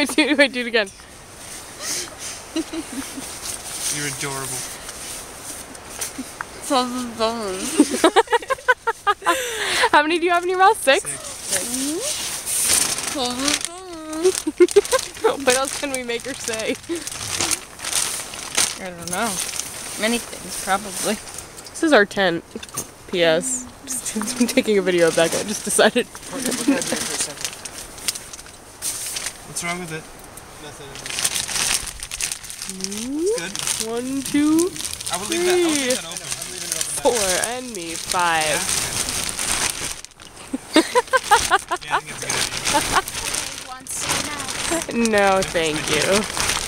wait, do, wait, do it again. You're adorable. How many do you have in your mouth? Six? Six. what else can we make her say? I don't know. Many things, probably. This is our tent. P.S. Just taking a video of that guy. Just decided. What's wrong with it? Nothing. It's good. One, two, I would leave that. I would leave that open. I'm it open. four, and me five. Yeah, I think it's good idea. Once in a No, thank you.